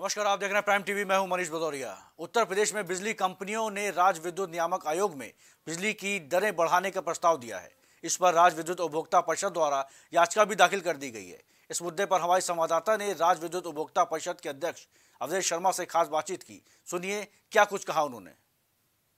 नमस्कार, आप देख रहे हैं प्राइम टीवी मैं हूँ मनीष भदौरिया। उत्तर प्रदेश में बिजली कंपनियों ने राज्य विद्युत नियामक आयोग में बिजली की दरें बढ़ाने का प्रस्ताव दिया है। इस पर राज्य विद्युत उपभोक्ता परिषद द्वारा याचिका भी दाखिल कर दी गई है। इस मुद्दे पर हमारे संवाददाता ने राज्य विद्युत उपभोक्ता परिषद के अध्यक्ष अवधेश शर्मा से खास बातचीत की। सुनिए, क्या कुछ कहा उन्होंने।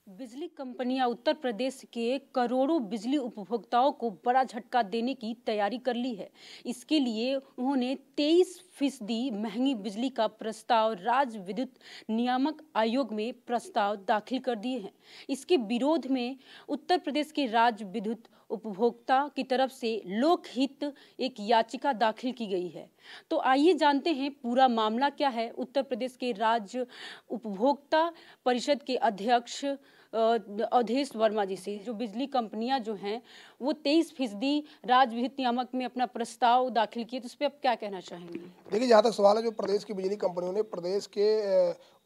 बिजली कंपनियाँ उत्तर प्रदेश के करोड़ों बिजली उपभोक्ताओं को बड़ा झटका देने की तैयारी कर ली है। इसके लिए उन्होंने 23 फ़ीसदी महँगी बिजली का प्रस्ताव राज्य विद्युत नियामक आयोग में प्रस्ताव दाखिल कर दिए हैं। इसके विरोध में उत्तर प्रदेश के राज्य विद्युत उपभोक्ता की तरफ़ से लोकहित एक याचिका दाखिल की गई है। तो आइए जानते हैं पूरा मामला क्या है। उत्तर प्रदेश के राज्य उपभोक्ता परिषद के अध्यक्ष अवधेश वर्मा जी से, जो बिजली कंपनियाँ जो हैं, वो तेईस फ़ीसदी राज्य विद्युत नियामक में अपना प्रस्ताव दाखिल किए। तो उस पर आप क्या कहना चाहेंगे? देखिए, जहाँ तक सवाल है, जो प्रदेश की बिजली कंपनियों ने प्रदेश के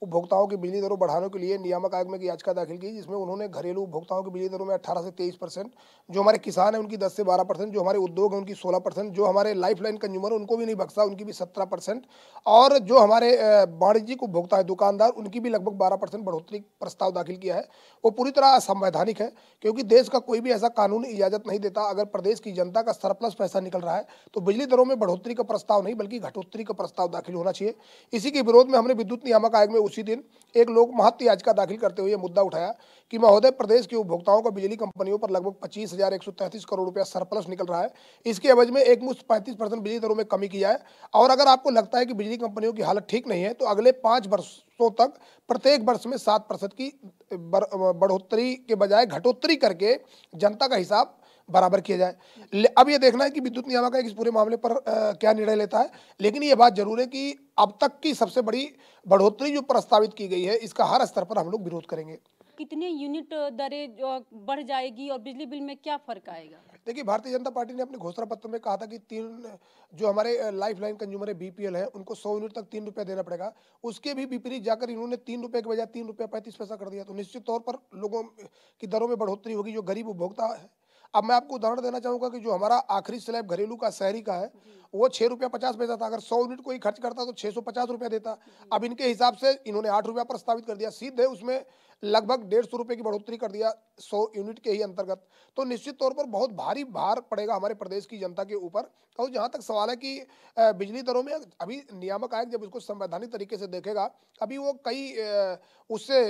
उपभोक्ताओं की बिजली दरों बढ़ाने के लिए नियामक आयोग में एक याचिका दाखिल की, जिसमें उन्होंने घरेलू उपभोक्ताओं की बिजली दरों में 18 से 23 परसेंट, जो हमारे किसान हैं, उनकी 10 से 12 परसेंट, जो हमारे उद्योग हैं, उनकी 16 परसेंट, जो हमारे लाइफ लाइन कंज्यूमर उनको भी नहीं बख्शा उनकी भी 17 परसेंट, और जो हमारे वाणिज्यिक उपभोक्ता है, दुकानदार, उनकी भी लगभग बारह परसेंट बढ़ोतरी प्रस्ताव दाखिल किया है। वो पूरी तरह असंवैधानिक है, क्योंकि देश का कोई भी ऐसा कानून इजाज़त नहीं देता। अगर प्रदेश की जनता का सरप्लस पैसा निकल रहा है तो बिजली दरों में बढ़ोतरी का प्रस्ताव नहीं, बल्कि घटोत्तरी का प्रस्ताव दाखिल होना चाहिए। इसी के विरोध में हमने विद्युत नियामक आयोग में उसी दिन एक लोग महत्व याचिका दाखिल करते हुए मुद्दा उठाया कि महोदय, प्रदेश के उपभोक्ताओं का बिजली कंपनियों पर लगभग पच्चीस हज़ार एक सौ तैंतीस करोड़ रुपया सरप्लस निकल रहा है। इसके एवज में एक मुश्त पैंतीस परसेंट बिजली दरों में कमी की जाए। और अगर आपको लगता है कि बिजली कंपनियों की हालत ठीक नहीं है तो अगले पाँच वर्षों तक, प्रत्येक वर्ष में सात प्रतिशत की बढ़ोतरी के बजाय घटोत्तरी करके जनता का हिसाब बराबर किया जाए। अब ये देखना है कि विद्युत नियामक इस पूरे मामले पर आ, क्या निर्णय लेता है। लेकिन ये बात ज़रूर है कि अब तक की सबसे बड़ी बढ़ोतरी जो प्रस्तावित की गई है इसका हर स्तर पर हम लोग विरोध करेंगे। कितने यूनिट दरें बढ़ जाएगी और बिजली बिल में क्या फ़र्क आएगा? देखिए भारतीय जनता पार्टी ने अपने घोषणा पत्र में कहा था कि तीन जो हमारे लाइफ लाइन कंज्यूमर है बीपीएल है उनको सौ यूनिट तक तीन रुपया देना पड़ेगा। उसके भी विपरीत जाकर इन्होंने तीन रुपये के बजाय तीन रुपया पैंतीस पैसा कर दिया। तो निश्चित तौर पर लोगों की दरों में बढ़ोतरी होगी। जो गरीब उपभोक्ता है अब मैं आपको उदाहरण देना चाहूँगा कि जो हमारा आखिरी स्लैब घरेलू का शहरी का है वो छह रुपया पचास पैसा था। अगर सौ यूनिट कोई खर्च करता तो छह सौ पचास रुपया देता। अब इनके हिसाब से इन्होंने आठ रुपया प्रस्तावित कर दिया। सीधे उसमें लगभग डेढ़ सौ रुपये की बढ़ोतरी कर दिया सौ यूनिट के ही अंतर्गत। तो निश्चित तौर पर बहुत भारी भार पड़ेगा हमारे प्रदेश की जनता के ऊपर। और जहाँ तक सवाल है कि बिजली दरों में अभी नियामक आयोग जब इसको संवैधानिक तरीके से देखेगा अभी वो कई उससे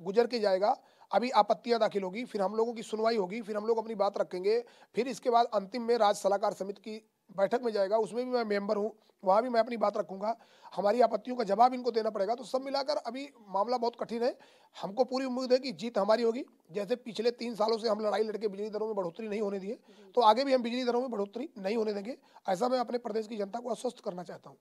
गुजर के जाएगा। अभी आपत्तियाँ दाखिल होगी, फिर हम लोगों की सुनवाई होगी, फिर हम लोग अपनी बात रखेंगे, फिर इसके बाद अंतिम में राज्य सलाहकार समिति की बैठक में जाएगा, उसमें भी मैं मेंबर हूँ, वहाँ भी मैं अपनी बात रखूँगा। हमारी आपत्तियों का जवाब इनको देना पड़ेगा तो सब मिलाकर अभी मामला बहुत कठिन है। हमको पूरी उम्मीद है कि जीत हमारी होगी, जैसे पिछले तीन सालों से हम लड़ाई लड़के बिजली दरों में बढ़ोतरी नहीं होने दिए तो आगे भी हम बिजली दरों में बढ़ोतरी नहीं होने देंगे, ऐसा मैं अपने प्रदेश की जनता को आश्वस्त करना चाहता हूँ।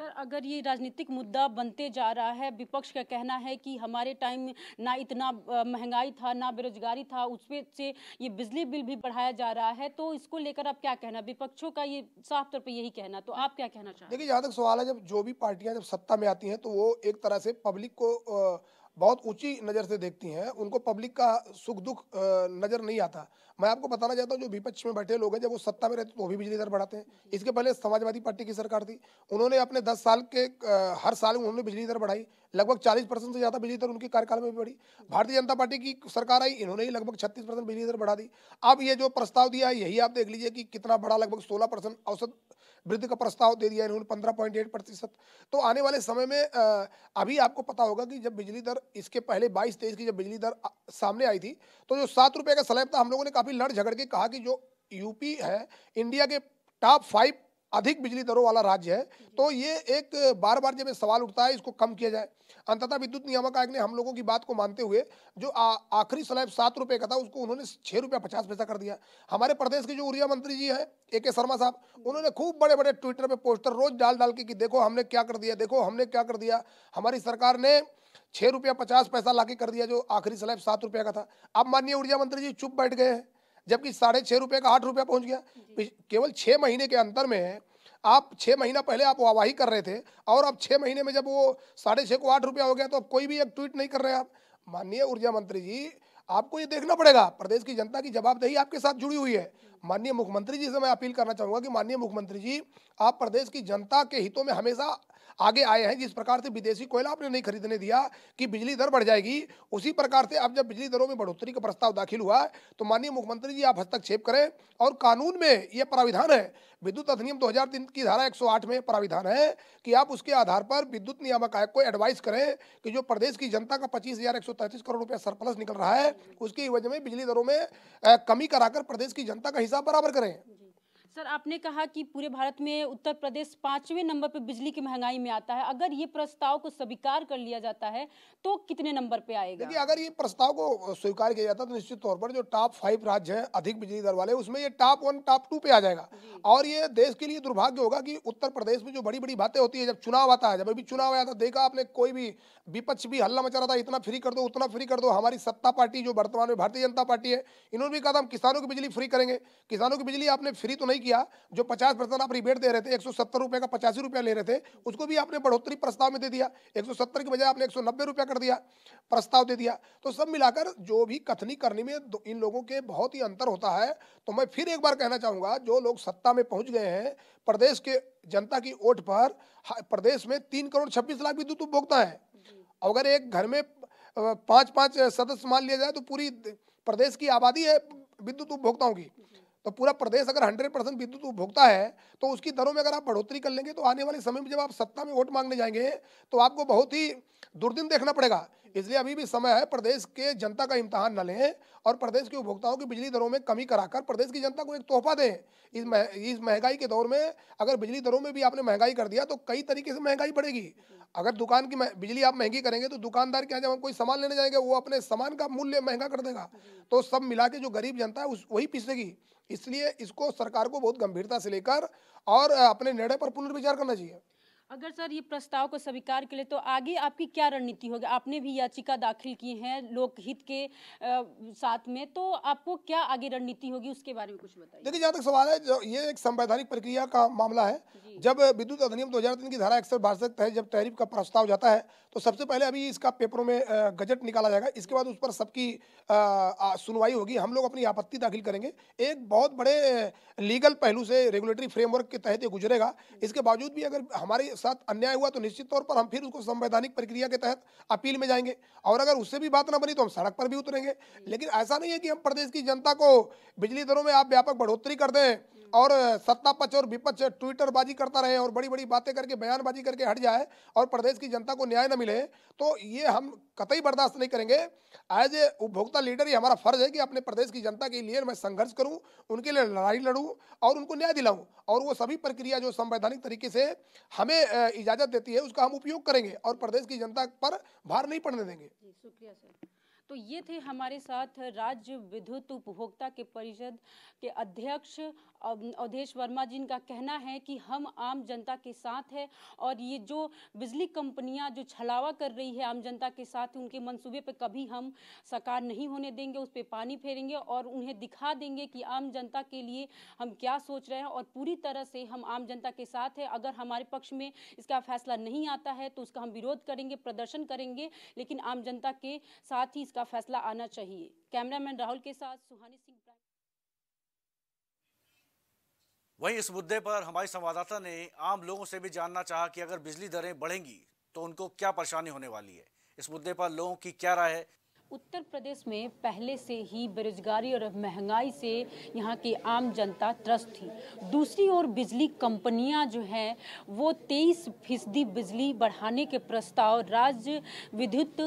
सर, अगर ये राजनीतिक मुद्दा बनते जा रहा है, विपक्ष का कहना है कि हमारे टाइम ना इतना महँगाई था, ना बेरोजगारी था उसमें से ये बिजली बिल भी बढ़ाया जा रहा है तो इसको लेकर आप क्या कहना? विपक्षों का ये साफ़ तौर पर यही कहना तो आप क्या कहना चाहते देखिए, जहाँ तक सवाल है, जब जो भी पार्टियाँ जब सत्ता में आती हैं तो वो एक तरह से पब्लिक को बहुत ऊँची नज़र से देखती हैं, उनको पब्लिक का सुख दुख नज़र नहीं आता। मैं आपको बताना चाहता हूँ, जो विपक्ष में बैठे लोग हैं, जब वो सत्ता में रहते तो वो भी बिजली दर बढ़ाते हैं। इसके पहले समाजवादी पार्टी की सरकार थी। उन्होंने अपने दस साल के हर साल उन्होंने बिजली दर बढ़ाई। लगभग चालीस परसेंट से ज़्यादा बिजली दर उनके कार्यकाल में भी बढ़ी। भारतीय जनता पार्टी की सरकार आई, इन्होंने ही लगभग छत्तीस परसेंट बिजली दर बढ़ा दी। अब ये जो प्रस्ताव दिया है, यही आप देख लीजिए कि कितना बड़ा लगभग सोलह परसेंट औसत वृद्धि का प्रस्ताव दे दिया इन्होंने, पंद्रह पॉइंट एट प्रतिशत। तो आने वाले समय में अभी आपको पता होगा कि जब बिजली दर, इसके पहले बाईस तेईस की जब बिजली दर सामने आई थी तो जो सात रुपये का स्लैब था, हम लोगों ने काफ़ी लड़ झगड़ के कहा कि जो यूपी है, इंडिया के टॉप फाइव अधिक बिजली दरों वाला राज्य है तो ये एक बार बार जब सवाल उठता है, इसको कम किया जाए। अंततः विद्युत नियामक आयोग ने हम लोगों की बात को मानते हुए जो आखिरी स्लैब सात रुपए का था, उसको उन्होंने छह रुपया पचास पैसा कर दिया। हमारे प्रदेश के जो ऊर्जा मंत्री जी है ए के शर्मा साहब, उन्होंने खूब बड़े बड़े ट्विटर पे पोस्टर रोज डाल डाल के कि देखो हमने क्या कर दिया, देखो हमने क्या कर दिया। हमारी सरकार ने छह रुपया पचास पैसा ला कर दिया जो आखिरी स्लैब सात रुपया का था। अब माननीय ऊर्जा मंत्री जी चुप बैठ गए हैं। जबकि साढ़े छः रुपये का आठ रुपया पहुँच गया। केवल छः महीने के अंतर में है आप छः महीना पहले आप वाहवाही कर रहे थे और अब छः महीने में जब वो साढ़े छः को आठ रुपया हो गया तो अब कोई भी एक ट्वीट नहीं कर रहे आप। माननीय ऊर्जा मंत्री जी, आपको ये देखना पड़ेगा। प्रदेश की जनता की जवाबदेही आपके साथ जुड़ी हुई है। माननीय मुख्यमंत्री जी से मैं अपील करना चाहूँगा कि माननीय मुख्यमंत्री जी, आप प्रदेश की जनता के हितों में हमेशा आगे आए हैं, जिस प्रकार से विदेशी कोयला आपने नहीं खरीदने दिया कि बिजली दर बढ़ जाएगी, उसी प्रकार से अब जब बिजली दरों में बढ़ोतरी का प्रस्ताव दाखिल हुआ तो माननीय मुख्यमंत्री जी आप हस्तक्षेप करें और कानून में यह प्राविधान है, विद्युत अधिनियम 2003 की धारा 108 में प्राविधान है कि आप उसके आधार पर विद्युत नियामक आयोग को एडवाइस करें कि जो प्रदेश की जनता का पच्चीस हज़ार एक सौ तैंतीस करोड़ रुपया सरप्लस निकल रहा है, उसकी वजह में बिजली दरों में कमी कराकर प्रदेश की जनता का हिसाब बराबर करें। सर आपने कहा कि पूरे भारत में उत्तर प्रदेश पाँचवें नंबर पर बिजली की महँगाई में आता है। अगर ये प्रस्ताव को स्वीकार कर लिया जाता है तो कितने नंबर पे आएगा? देखिए अगर ये प्रस्ताव को स्वीकार किया जाता है तो निश्चित तौर पर जो टॉप फाइव राज्य है अधिक बिजली दर वाले उसमें ये टॉप वन टॉप टू पे आ जाएगा। और ये देश के लिए दुर्भाग्य होगा कि उत्तर प्रदेश में जो बड़ी बड़ी बातें होती है जब चुनाव आता है जब अभी चुनाव आया था देखा आपने कोई भी विपक्ष भी हल्ला मचा रहा था इतना फ्री कर दो उतना फ्री कर दो हमारी सत्ता पार्टी जो वर्तमान में भारतीय जनता पार्टी है इन्होंने भी कहा था हम किसानों की बिजली फ्री करेंगे। किसानों की बिजली आपने फ्री तो नहीं किया, जो पचास परसेंट आप रिबेट दे रहे थे, एक सौ सत्तर रुपये का पचासी रुपया ले रहे थे, उसको भी आपने बढ़ोतरी प्रस्ताव में दे दिया। एक सौ सत्तर की बजाय आपने एक सौ नब्बे रुपया कर दिया, प्रस्ताव दे दिया। तो सब मिलाकर जो भी कथनी करने में इन लोगों के बहुत ही अंतर होता है। तो मैं फिर एक बार कहना चाहूँगा, जो लोग सत्ता में पहुँच गए हैं, प्रदेश के जनता की वोट पर प्रदेश में तीन करोड़ छब्बीस लाख विद्युत उपभोक्ता है। अगर एक घर में पाँच पाँच सदस्य मान लिया जाए तो पूरी प्रदेश की आबादी है विद्युत उपभोक्ताओं की। तो पूरा प्रदेश अगर हंड्रेड परसेंट विद्युत उपभोक्ता है तो उसकी दरों में अगर आप बढ़ोतरी कर लेंगे तो आने वाले समय में जब आप सत्ता में वोट मांगने जाएँगे तो आपको बहुत ही दुर्दिन देखना पड़ेगा। इसलिए अभी भी समय है प्रदेश के जनता का इम्तहान न लें और प्रदेश के उपभोक्ताओं की बिजली दरों में कमी कराकर प्रदेश की जनता को एक तोहफा दें। इस मह, इस महँगाई के दौर में अगर बिजली दरों में भी आपने महँगाई कर दिया तो कई तरीके से महँगाई बढ़ेगी। अगर दुकान की बिजली आप महँगी करेंगे तो दुकानदार के यहाँ जब हम कोई सामान लेने जाएँगे वो अपने सामान का मूल्य महँगा कर देगा। तो सब मिला के जो गरीब जनता है उस वही पिसेगी। इसलिए इसको सरकार को बहुत गंभीरता से लेकर और अपने निर्णय पर पुनर्विचार करना चाहिए। अगर सर ये प्रस्ताव को स्वीकार के लिए तो आगे आपकी क्या रणनीति होगी? आपने भी याचिका दाखिल की है लोकहित के अ, साथ में तो आपको क्या आगे रणनीति होगी? उसके बारे में कुछ बताइए। देखिए जहाँ तक सवाल है जो ये एक संवैधानिक प्रक्रिया का मामला है। जब विद्युत अधिनियम 2003 की धारा इकसठ बासठ तहत जब टैरिफ का प्रस्ताव जाता है तो सबसे पहले अभी इसका पेपरों में गजट निकाला जाएगा। इसके बाद उस पर सबकी सुनवाई होगी। हम लोग अपनी आपत्ति दाखिल करेंगे। एक बहुत बड़े लीगल पहलू से रेगुलेटरी फ्रेमवर्क के तहत ये गुजरेगा। इसके बावजूद भी अगर हमारे साथ अन्याय हुआ तो निश्चित तौर पर हम फिर उसको संवैधानिक प्रक्रिया के तहत अपील में जाएँगे। और अगर उससे भी बात ना बनी तो हम सड़क पर भी उतरेंगे। लेकिन ऐसा नहीं है कि हम प्रदेश की जनता को बिजली दरों में आप व्यापक बढ़ोतरी कर दें। और सत्ता पक्ष और विपक्ष ट्विटरबाजी करता रहे और बड़ी बड़ी बातें करके, बयानबाजी करके हट जाए और प्रदेश की जनता को न्याय न मिले तो ये हम कतई बर्दाश्त नहीं करेंगे। एज ए उपभोक्ता लीडर ये हमारा फ़र्ज़ है कि अपने प्रदेश की जनता के लिए मैं संघर्ष करूँ, उनके लिए लड़ाई लड़ूं और उनको न्याय दिलाऊं। और वो सभी प्रक्रिया जो संवैधानिक तरीके से हमें इजाज़त देती है, उसका हम उपयोग करेंगे और प्रदेश की जनता पर भार नहीं पड़ने देंगे। शुक्रिया, सर। तो ये थे हमारे साथ राज्य विद्युत उपभोक्ता के परिषद के अध्यक्ष अवधेश वर्मा जी। का कहना है कि हम आम जनता के साथ हैं और ये जो बिजली कंपनियाँ जो छलावा कर रही है आम जनता के साथ, उनके मंसूबे पे कभी हम साकार नहीं होने देंगे, उस पर पानी फेरेंगे और उन्हें दिखा देंगे कि आम जनता के लिए हम क्या सोच रहे हैं। और पूरी तरह से हम आम जनता के साथ हैं। अगर हमारे पक्ष में इसका फैसला नहीं आता है तो उसका हम विरोध करेंगे, प्रदर्शन करेंगे, लेकिन आम जनता के साथ ही इसका फैसला आना चाहिए। कैमरामैन राहुल के साथ सुहानी सिंह वहीं इस मुद्दे पर हमारी संवाददाता ने आम लोगों से भी जानना चाहा कि अगर बिजली दरें बढ़ेंगी तो उनको क्या परेशानी होने वाली है। इस मुद्दे पर लोगों की क्या राय है? उत्तर प्रदेश में पहले से ही बेरोजगारी और महँगाई से यहाँ की आम जनता त्रस्त थी। दूसरी ओर बिजली कंपनियाँ जो हैं, वो 23 फ़ीसदी बिजली बढ़ाने के प्रस्ताव राज्य विद्युत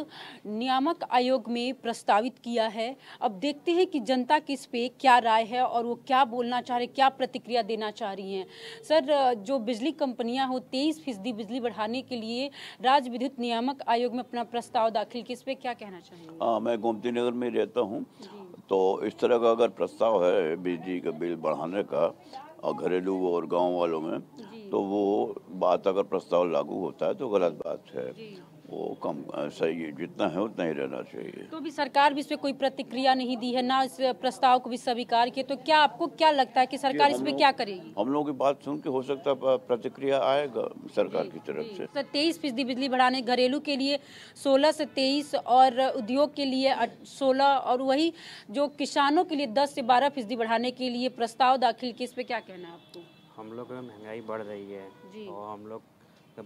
नियामक आयोग में प्रस्तावित किया है। अब देखते हैं कि जनता किस पे क्या राय है और वो क्या बोलना चाह रहे, क्या प्रतिक्रिया देना चाह रही हैं। सर, जो बिजली कंपनियाँ हो तेईस फ़ीसदी बिजली बढ़ाने के लिए राज्य विद्युत नियामक आयोग में अपना प्रस्ताव दाखिल, किस पे क्या कहना चाहेंगे? हाँ मैं गोमती नगर में रहता हूँ। तो इस तरह का अगर प्रस्ताव है बिजली का बिल बढ़ाने का और घरेलू और गाँव वालों में तो वो बात अगर प्रस्ताव लागू होता है तो गलत बात है। वो कम सही है जितना है उतना ही रहना चाहिए। तो भी सरकार भी इस पे कोई प्रतिक्रिया नहीं दी है ना इस प्रस्ताव को भी स्वीकार किया तो क्या आपको क्या लगता है कि सरकार इस पे क्या करेगी? हम लोगों की बात सुन के हो सकता है प्रतिक्रिया आएगा सरकार की तरफ़ से। सर तेईस फ़ीसदी बिजली बढ़ाने घरेलू के लिए सोलह से तेईस और उद्योग के लिए सोलह और वही जो किसानों के लिए दस से बारह फ़ीसदी बढ़ाने के लिए प्रस्ताव दाखिल किया इस पे क्या कहना है आपको? हम लोग महँगाई बढ़ रही है और हम लोग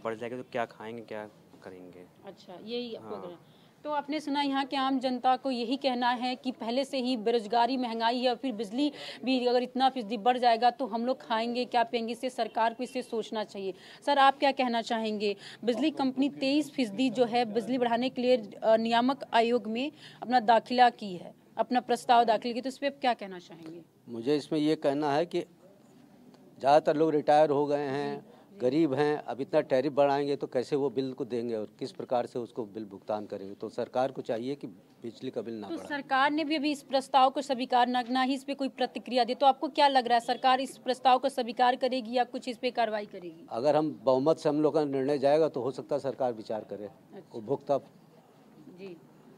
बढ़ जाएगा तो क्या खाएँगे क्या करेंगे। अच्छा यही आपको हाँ। तो आपने सुना यहाँ के आम जनता को यही कहना है कि पहले से ही बेरोजगारी महँगाई है और फिर बिजली भी अगर इतना फ़ीसदी बढ़ जाएगा तो हम लोग खाएँगे क्या पियेंगे? इससे सरकार को इससे सोचना चाहिए। सर आप क्या कहना चाहेंगे? बिजली कंपनी तेईस फ़ीसदी जो है बिजली बढ़ाने के लिए नियामक आयोग में अपना दाखिला की है अपना प्रस्ताव दाखिल किया तो इस पर आप क्या कहना चाहेंगे? मुझे इसमें ये कहना है कि ज़्यादातर लोग रिटायर हो गए हैं गरीब हैं अब इतना टैरिफ बढ़ाएँगे तो कैसे वो बिल को देंगे और किस प्रकार से उसको बिल भुगतान करेंगे? तो सरकार को चाहिए कि बिजली का बिल ना तो सरकार ने भी अभी इस प्रस्ताव को स्वीकार न ना ही इस पे कोई प्रतिक्रिया दी तो आपको क्या लग रहा है सरकार इस प्रस्ताव को स्वीकार करेगी या कुछ इस पे कार्रवाई करेगी? अगर हम बहुमत से हम लोग का निर्णय जाएगा तो हो सकता है सरकार विचार करे। उपभोक्ता जी।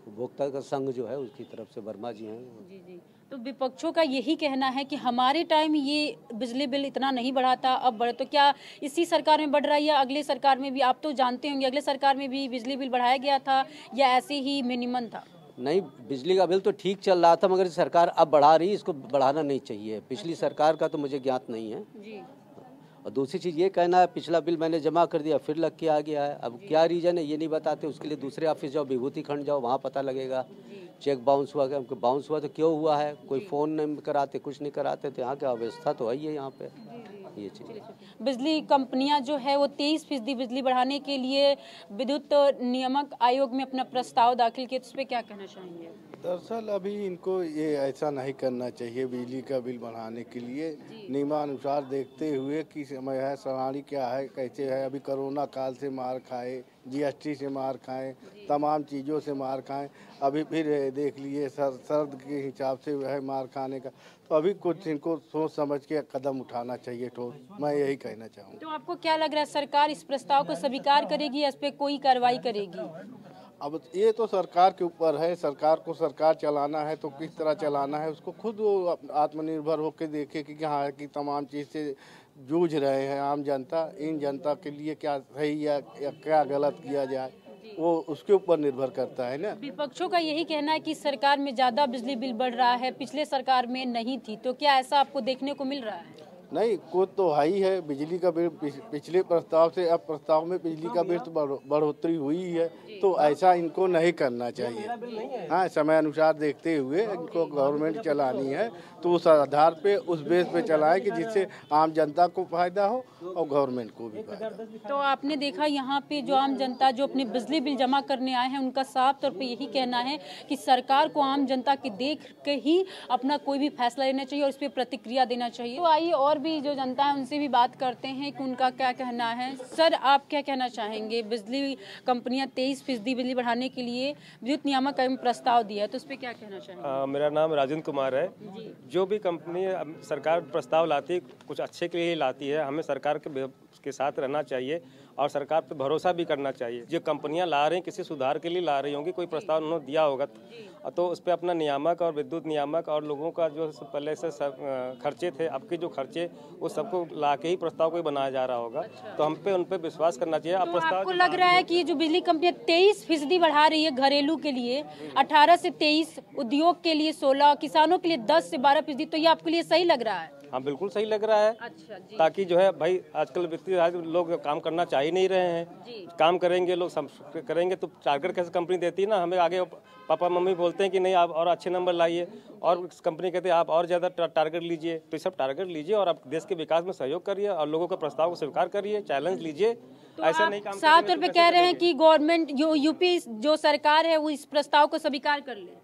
उपभोक्ता का संघ जो है उसकी तरफ़ से वर्मा जी हैं। जी जी। तो विपक्षों का यही कहना है कि हमारे टाइम ये बिजली बिल इतना नहीं बढ़ा था अब बढ़े तो क्या इसी सरकार में बढ़ रहा है या अगले सरकार में भी? आप तो जानते होंगे अगले सरकार में भी बिजली बिल बढ़ाया गया था या ऐसे ही मिनिमम था? नहीं बिजली का बिल तो ठीक चल रहा था मगर सरकार अब बढ़ा रही इसको बढ़ाना नहीं चाहिए। पिछली सरकार का तो मुझे ज्ञात नहीं है। जी। और दूसरी चीज़ ये कहना है पिछला बिल मैंने जमा कर दिया फिर लग के आ गया है। अब क्या रीज़न है ये नहीं बताते उसके लिए दूसरे ऑफ़िस जाओ विभूति खंड जाओ वहाँ पता लगेगा। चेक बाउंस हुआ क्या बाउंस हुआ तो क्यों हुआ है? कोई फ़ोन नहीं कराते कुछ नहीं कराते तो यहाँ क्या व्यवस्था तो है ही है यहाँ पे। ये चीज़। बिजली कंपनियाँ जो है वो तेईस फ़ीसदी बिजली बढ़ाने के लिए विद्युत नियामक आयोग में अपना प्रस्ताव दाखिल किया तो उस पर क्या कहना चाहेंगे? दरअसल अभी इनको ये ऐसा नहीं करना चाहिए बिजली का बिल बढ़ाने के लिए। नियमानुसार देखते हुए कि समय है सराहणी क्या है कैसे है अभी कोरोना काल से मार खाए जीएसटी से मार खाएँ तमाम चीज़ों से मार खाएँ। अभी फिर देख लिए सर सर्द के हिसाब से वह मार खाने का। तो अभी कुछ इनको सोच समझ के कदम उठाना चाहिए ठोस। मैं यही कहना चाहूँगा। तो आपको क्या लग रहा है सरकार इस प्रस्ताव को स्वीकार करेगी या इस पर कोई कार्रवाई करेगी? अब ये तो सरकार के ऊपर है सरकार को सरकार चलाना है तो किस तरह चलाना है उसको खुद वो आत्मनिर्भर होकर देखे कि हाँ कि तमाम चीज़ से जूझ रहे हैं आम जनता इन जनता के लिए क्या सही या, या क्या गलत किया जाए वो उसके ऊपर निर्भर करता है ना। विपक्षों का यही कहना है कि सरकार में ज़्यादा बिजली बिल बढ़ रहा है पिछले सरकार में नहीं थी तो क्या ऐसा आपको देखने को मिल रहा है? नहीं कुछ तो हाई है बिजली का बिल पिछले प्रस्ताव से अब प्रस्ताव में बिजली का बिल तो बढ़ोतरी हुई है तो ऐसा इनको नहीं करना चाहिए। हाँ। समय अनुसार देखते हुए इनको गवर्नमेंट चलानी है तो उस आधार पे उस बेस पे चलाएँ कि जिससे आम जनता को फ़ायदा हो और गवर्नमेंट को भी फ़ायदा हो। तो आपने देखा यहाँ पे जो आम जनता जो अपने बिजली बिल जमा करने आए हैं उनका साफ़ तौर पर यही कहना है कि सरकार को आम जनता के देख के ही अपना कोई भी फैसला लेना चाहिए और इस पर प्रतिक्रिया देना चाहिए। तो आइए और भी जो जनता है उनसे भी बात करते हैं कि उनका क्या कहना है। सर आप क्या कहना चाहेंगे? बिजली कंपनियाँ तेईस फ़ीसदी बिजली बढ़ाने के लिए विद्युत नियामक आयोग प्रस्ताव दिया है तो उस पर क्या कहना चाहेंगे? आ, मेरा नाम राजेंद्र कुमार है। जो। भी कंपनी सरकार प्रस्ताव लाती कुछ अच्छे के लिए ही लाती है हमें सरकार के के साथ रहना चाहिए और सरकार पर भरोसा भी करना चाहिए। जो कंपनियाँ ला रही हैं किसी सुधार के लिए ला रही होंगी कोई प्रस्ताव उन्होंने दिया होगा तो- तो उस पर अपना नियामक और विद्युत नियामक और लोगों का जो पहले से खर्चे थे अब के जो खर्चे वो सबको ला के ही प्रस्ताव कोई बनाया जा रहा होगा। तो हम पे उन पे विश्वास करना चाहिए। अब तो प्रस्ताव आपको लग रहा है कि जो बिजली कंपनियाँ तेईस फ़ीसदी बढ़ा रही है घरेलू के लिए 18 से 23 उद्योग के लिए 16 किसानों के लिए 10 से 12 फ़ीसदी तो ये आपके लिए सही लग रहा है? हाँ बिल्कुल सही लग रहा है। अच्छा जी। ताकि जो है भाई आजकल वित्तीय आज लोग काम करना चाह ही नहीं रहे हैं। काम करेंगे लोग करेंगे तो टारगेट कैसे कंपनी देती है ना? हमें आगे पापा मम्मी बोलते हैं कि नहीं आप और अच्छे नंबर लाइए। और कंपनी कहते हैं आप और ज़्यादा टारगेट लीजिए। तो सब टारगेट लीजिए और आप देश के विकास में सहयोग करिए और लोगों के प्रस्ताव को स्वीकार करिए चैलेंज लीजिए। तो ऐसा नहीं काम साफ़ तौर पे कैसे कह रहे हैं कि गवर्नमेंट जो यूपी जो सरकार है वो इस प्रस्ताव को स्वीकार कर ले।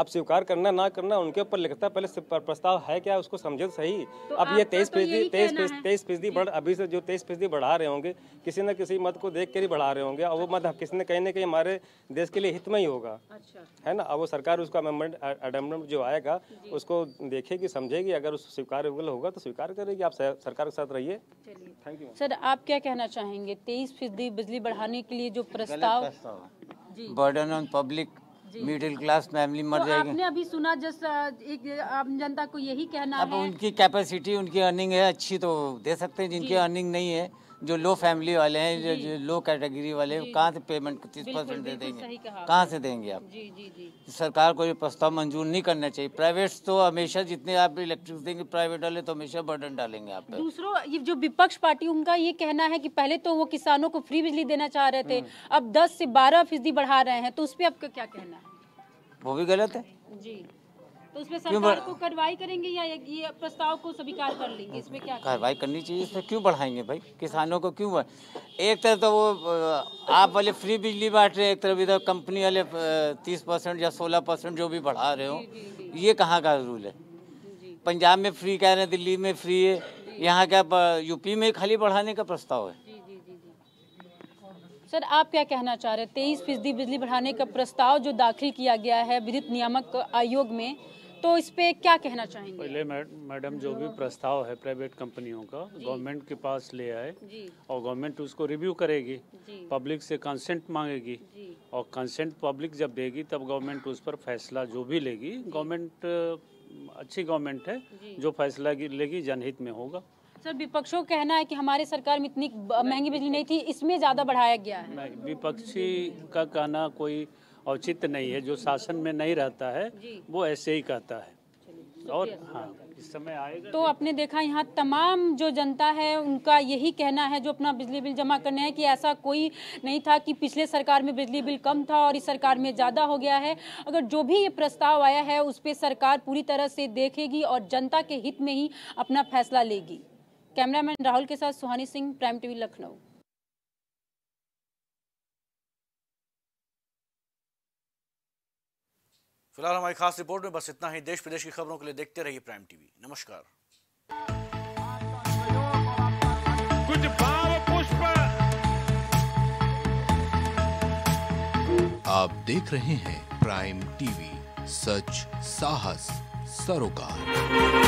अब स्वीकार करना ना करना उनके ऊपर लिखता है पहले प्रस्ताव है क्या उसको समझे तो सही। तो अब ये तेईस तो फ़ीसदी तेईस तेईस फ़ीसदी बढ़ अभी से जो तेईस फ़ीसदी बढ़ा रहे होंगे किसी न किसी मत को देख कर ही बढ़ा रहे होंगे और वो मत किसी न कहीं ना कहीं हमारे देश के लिए हित में ही होगा। अच्छा। है ना? अब वो सरकार उसका अमेंडमेंट अमेंडमेंट जो आएगा उसको देखेगी समझेगी अगर उस स्वीकार होगा तो स्वीकार करेगी। आप सरकार के साथ रहिए। थैंक यू सर आप क्या कहना चाहेंगे? तेईस फ़ीसदी बिजली बढ़ाने के लिए जो प्रस्ताव burden on public middle class family मर तो जाएगी। आपने अभी सुना जस्ट एक आम जनता को यही कहना अब है। उनकी कैपेसिटी उनकी अर्निंग है अच्छी तो दे सकते हैं जिनकी अर्निंग नहीं है। जो लो फैमिली वाले हैं जो, जो। लो कैटेगरी वाले हैं कहाँ से पेमेंट तीस परसेंट दे देंगे? कहाँ। से देंगे आप? जी जी जी। सरकार को ये प्रस्ताव मंजूर नहीं करना चाहिए। प्राइवेट तो हमेशा जितने आप इलेक्ट्रिक देंगे प्राइवेट वाले तो हमेशा बर्डन डालेंगे आप दूसरों ये जो विपक्ष पार्टी उनका ये कहना है की पहले तो वो किसानों को फ्री बिजली देना चाह रहे थे अब 10 से 12 फ़ीसदी बढ़ा रहे हैं तो उस पर आपका क्या कहना है? वो भी गलत है। जी। तो उसमें सरकार को कार्रवाई करेंगे या ये प्रस्ताव को स्वीकार कर लेंगे? इसमें क्या कार्रवाई करनी चाहिए इस पर क्यों बढ़ाएँगे भाई? किसानों को क्यों एक तरफ़ तो वो आप वाले फ्री बिजली बांट रहे हैं एक तरफ़ इधर कंपनी वाले तीस परसेंट या सोलह परसेंट जो भी बढ़ा रहे हो ये कहाँ का रूल है? पंजाब में फ्री कह रहे हैं दिल्ली में फ्री है। यहाँ क्या यूपी में खाली बढ़ाने का प्रस्ताव है? सर आप क्या कहना चाह रहे हैं? तेईस फ़ीसदी बिजली बढ़ाने का प्रस्ताव जो दाखिल किया गया है विद्युत नियामक आयोग में तो इस पे क्या कहना चाहेंगे? पहले मैडम जो भी प्रस्ताव है प्राइवेट कंपनियों का गवर्नमेंट के पास ले आए जी। और गवर्नमेंट उसको रिव्यू करेगी। जी। पब्लिक से कंसेंट मांगेगी जी। और कंसेंट पब्लिक जब देगी तब गवर्नमेंट उस पर फैसला जो भी लेगी गवर्नमेंट अच्छी गवर्नमेंट है जो। फैसला लेगी जनहित में होगा। सर विपक्षों का कहना है कि हमारे सरकार में इतनी महँगी बिजली नहीं थी इसमें ज़्यादा बढ़ाया गया है। विपक्षी का कहना कोई औचित्य नहीं है जो शासन में नहीं रहता है वो ऐसे ही कहता है। और हाँ इस समय आएगा तो आपने देखा यहाँ तमाम जो जनता है उनका यही कहना है जो अपना बिजली बिल जमा करने है कि ऐसा कोई नहीं था कि पिछले सरकार में बिजली बिल कम था और इस सरकार में ज़्यादा हो गया है। अगर जो भी ये प्रस्ताव आया है उस पर सरकार पूरी तरह से देखेगी और जनता के हित में ही अपना फैसला लेगी। कैमरामैन राहुल के साथ सुहानी सिंह प्राइम टीवी लखनऊ। फ़िलहाल हमारी खास रिपोर्ट में बस इतना ही। देश प्रदेश की खबरों के लिए देखते रहिए प्राइम टीवी। नमस्कार। कुछ भाव पुष्प। आप देख रहे हैं प्राइम टीवी। सच साहस सरोकार।